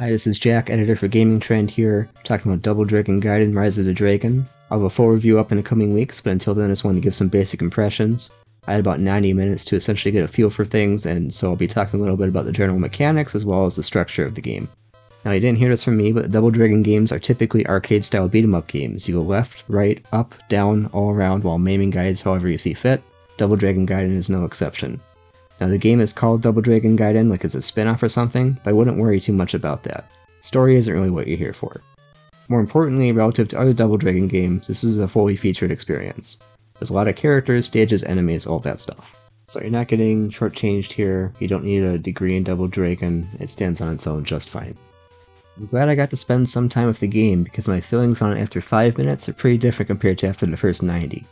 Hi, this is Jack, editor for Gaming Trend here, talking about Double Dragon Gaiden Rise of the Dragon. I'll have a full review up in the coming weeks, but until then I just wanted to give some basic impressions. I had about 90 minutes to essentially get a feel for things, and so I'll be talking a little bit about the general mechanics as well as the structure of the game. Now you didn't hear this from me, but Double Dragon games are typically arcade-style beat-em-up games. You go left, right, up, down, all around while maiming guys however you see fit. Double Dragon Gaiden is no exception. Now the game is called Double Dragon Gaiden like it's a spin-off or something, but I wouldn't worry too much about that. Story isn't really what you're here for. More importantly, relative to other Double Dragon games, this is a fully featured experience. There's a lot of characters, stages, enemies, all that stuff. So you're not getting shortchanged here, you don't need a degree in Double Dragon, it stands on its own just fine. I'm glad I got to spend some time with the game because my feelings on it after 5 minutes are pretty different compared to after the first 90.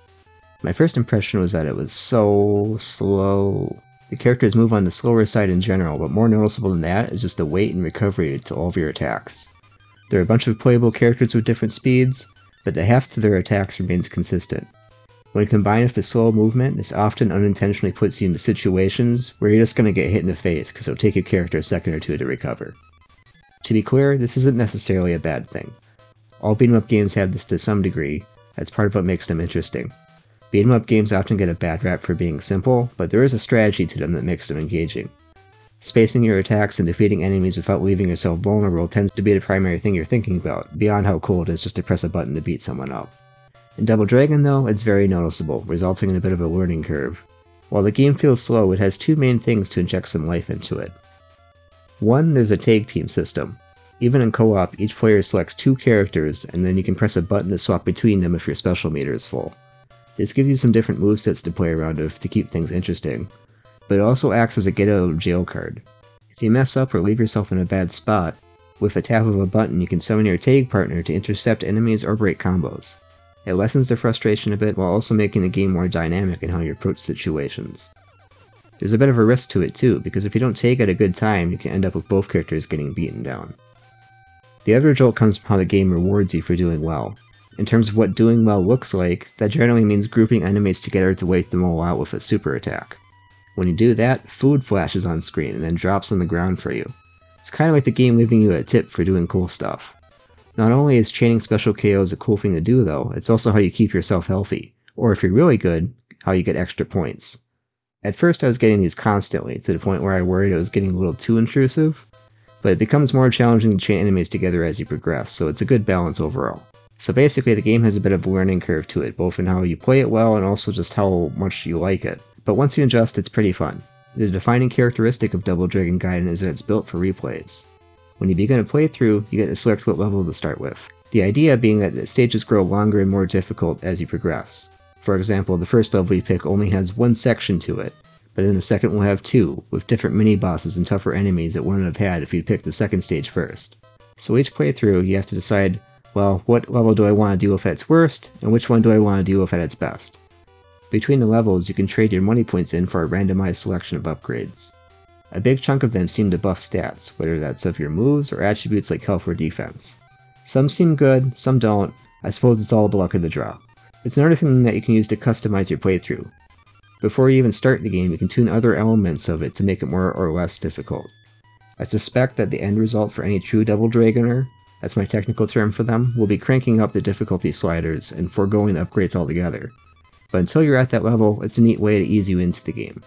My first impression was that it was so slow. The characters move on the slower side in general, but more noticeable than that is just the weight and recovery to all of your attacks. There are a bunch of playable characters with different speeds, but the heft to their attacks remains consistent. When combined with the slow movement, this often unintentionally puts you into situations where you're just going to get hit in the face because it'll take your character a second or two to recover. To be clear, this isn't necessarily a bad thing. All beat 'em up games have this to some degree, that's part of what makes them interesting. Beat 'em up games often get a bad rap for being simple, but there is a strategy to them that makes them engaging. Spacing your attacks and defeating enemies without leaving yourself vulnerable tends to be the primary thing you're thinking about, beyond how cool it is just to press a button to beat someone up. In Double Dragon though, it's very noticeable, resulting in a bit of a learning curve. While the game feels slow, it has two main things to inject some life into it. One, there's a tag team system. Even in co-op, each player selects two characters, and then you can press a button to swap between them if your special meter is full. This gives you some different movesets to play around with to keep things interesting, but it also acts as a get out of jail card. If you mess up or leave yourself in a bad spot, with a tap of a button you can summon your tag partner to intercept enemies or break combos. It lessens the frustration a bit while also making the game more dynamic in how you approach situations. There's a bit of a risk to it too, because if you don't take at a good time, you can end up with both characters getting beaten down. The other result comes from how the game rewards you for doing well. In terms of what doing well looks like, that generally means grouping enemies together to wait them all out with a super attack. When you do that, food flashes on screen and then drops on the ground for you. It's kind of like the game leaving you a tip for doing cool stuff. Not only is chaining special KOs a cool thing to do though, it's also how you keep yourself healthy, or if you're really good, how you get extra points. At first I was getting these constantly, to the point where I worried I was getting a little too intrusive, but it becomes more challenging to chain enemies together as you progress, so it's a good balance overall. So basically, the game has a bit of a learning curve to it, both in how you play it well and also just how much you like it. But once you adjust, it's pretty fun. The defining characteristic of Double Dragon Gaiden is that it's built for replays. When you begin a playthrough, you get to select what level to start with. The idea being that the stages grow longer and more difficult as you progress. For example, the first level you pick only has one section to it, but then the second will have two, with different mini-bosses and tougher enemies it wouldn't have had if you'd picked the second stage first. So each playthrough, you have to decide well, what level do I want to deal with at its worst, and which one do I want to deal with at its best? Between the levels, you can trade your money points in for a randomized selection of upgrades. A big chunk of them seem to buff stats, whether that's of your moves or attributes like health or defense. Some seem good, some don't, I suppose it's all the luck of the draw. It's another thing that you can use to customize your playthrough. Before you even start the game, you can tune other elements of it to make it more or less difficult. I suspect that the end result for any true Double Dragoner that's my technical term for them, will be cranking up the difficulty sliders and foregoing the upgrades altogether. But until you're at that level, it's a neat way to ease you into the game.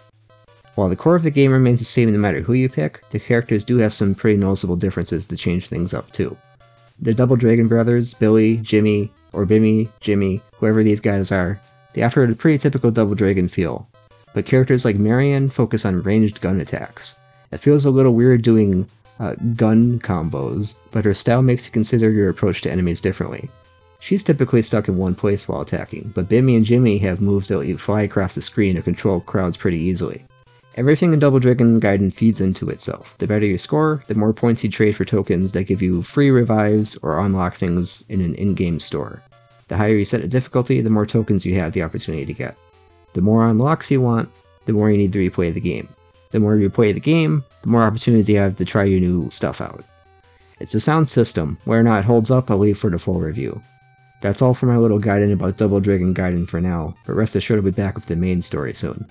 While the core of the game remains the same no matter who you pick, the characters do have some pretty noticeable differences to change things up too. The Double Dragon brothers, Billy, Jimmy, or Bimmy, Jimmy, whoever these guys are, they offer a pretty typical Double Dragon feel. But characters like Marion focus on ranged gun attacks. It feels a little weird doing uh, gun combos, but her style makes you consider your approach to enemies differently. She's typically stuck in one place while attacking, but Bimmy and Jimmy have moves that let you fly across the screen or control crowds pretty easily. Everything in Double Dragon Gaiden feeds into itself. The better you score, the more points you trade for tokens that give you free revives or unlock things in an in-game store. The higher you set a difficulty, the more tokens you have the opportunity to get. The more unlocks you want, the more you need to replay the game. The more you play the game, the more opportunities you have to try your new stuff out. It's a sound system. Where or not it holds up, I'll leave for the full review. That's all for my little guide in about Double Dragon Gaiden for now, but rest assured I'll be back with the main story soon.